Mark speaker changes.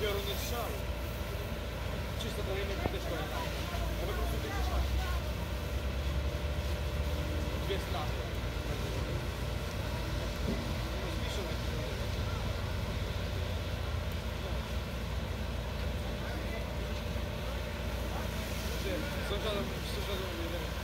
Speaker 1: zbioru nie strzały. Czysto do jednej krytycznej. Ja po prostu tych szans. Dwie strony.
Speaker 2: Są żadne,
Speaker 3: są żadne, nie wiem.